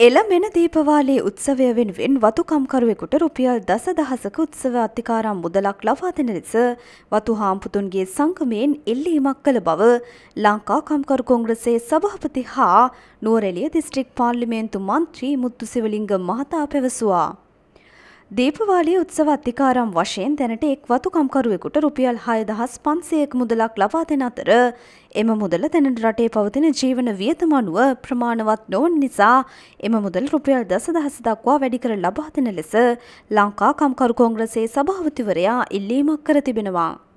එළඹෙන දීපවාලී උත්සවය වෙනුවෙන් වතුකම්කරුවෙකුට රුපියල් දස දහසක උත්සව අතිකාරම් මුදලක් ලබා දෙන ලෙස වතු හාම්පුතුන්ගේ සංගමයෙන් ඉල්ලීමක් කළ බව ලංකා කම්කරු කොංග්‍රසයේ සභාපති හා නුවරඑළිය දිස්ත්‍රික් පාර්ලිමේන්තු මන්ත්‍රී මුත්තු සිවලිංග මහතා පැවසුවා. දීපවාලිය උත්සව අත්තිකාරම් වශයෙන් දැනට එක් වතුකම්කරුවෙකුට රුපියල් හයදහස් පන්සයක මුදලක් ලබා දෙන අතර එම මුදල දැනට රටේ පවතින ජීවන වියතම අනුව ප්‍රමාණවත් නොවන නිසා එම මුදල් රුපියල් දස දහස දක්වා වැඩි කර ලබා දෙන ලෙස ලංකා කම්කරු කොංග්‍රසයේ සභාපතිවරයා ඉල්ලීමක් කර තිබෙනවා.